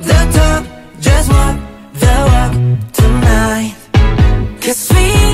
the talk, just walk the walk tonight. Cause we